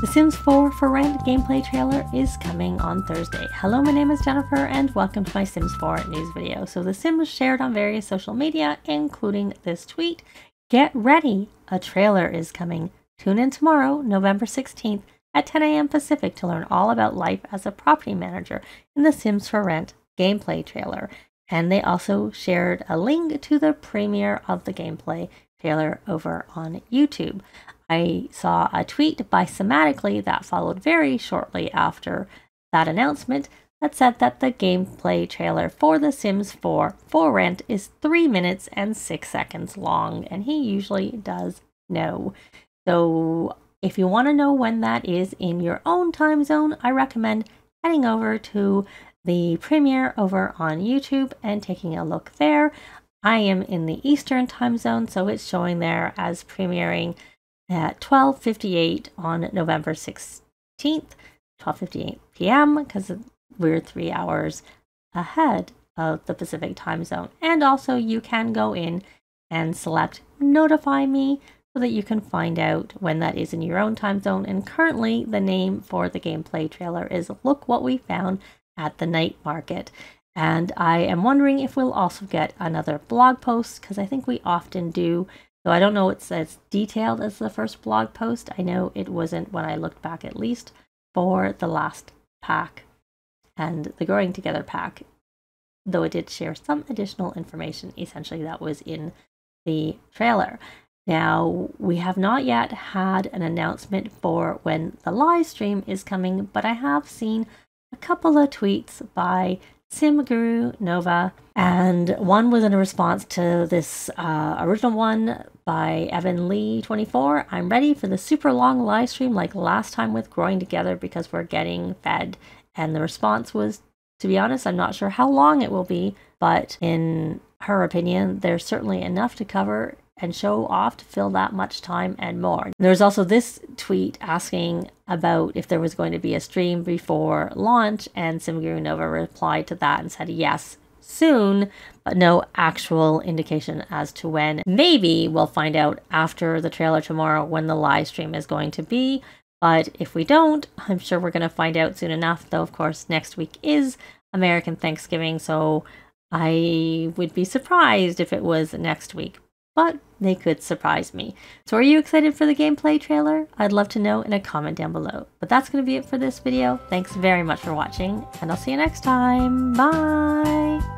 The Sims 4 for Rent gameplay trailer is coming on Thursday. Hello, my name is Jennifer and welcome to my Sims 4 news video. So The Sims shared on various social media, including this tweet. Get ready, a trailer is coming. Tune in tomorrow, November 16th at 10 a.m. Pacific to learn all about life as a property manager in The Sims for Rent gameplay trailer. And they also shared a link to the premiere of the gameplay trailer over on YouTube. I saw a tweet by SimMattically that followed very shortly after that announcement that said that the gameplay trailer for The Sims 4 for rent is 3 minutes and 6 seconds long, and he usually does know. So, if you want to know when that is in your own time zone, I recommend heading over to the premiere over on YouTube and taking a look there. I am in the Eastern time zone, so it's showing there as premiering at 12:58 on November 16th, 12:58 p.m. because we're 3 hours ahead of the Pacific time zone. And also you can go in and select notify me so that you can find out when that is in your own time zone. And currently the name for the gameplay trailer is Look What We Found at the Night Market. And I am wondering if we'll also get another blog post because I think we often do so I don't know it's as detailed as the first blog post. I know it wasn't when I looked back at least for the last pack and the Growing Together pack, though it did share some additional information essentially that was in the trailer. Now, we have not yet had an announcement for when the live stream is coming, but I have seen a couple of tweets by Simguru Nova, and one was in a response to this uh, original one by Evan Lee 24. I'm ready for the super long live stream like last time with Growing Together because we're getting fed. And the response was, to be honest, I'm not sure how long it will be, but in her opinion, there's certainly enough to cover and show off to fill that much time and more. There's also this tweet asking about if there was going to be a stream before launch, and Simguru Nova replied to that and said yes, soon, but no actual indication as to when. Maybe we'll find out after the trailer tomorrow when the live stream is going to be. But if we don't, I'm sure we're going to find out soon enough. Though, of course, next week is American Thanksgiving, so I would be surprised if it was next week but they could surprise me. So are you excited for the gameplay trailer? I'd love to know in a comment down below. But that's going to be it for this video. Thanks very much for watching, and I'll see you next time. Bye!